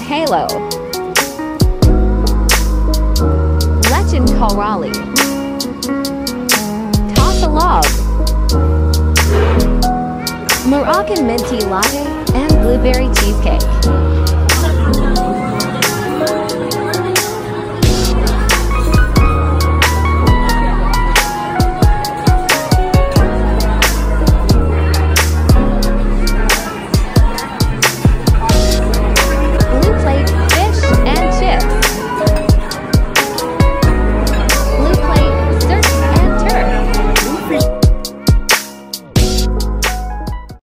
Halo. Legend Kalrali. log, Moroccan minty latte and blueberry cheesecake.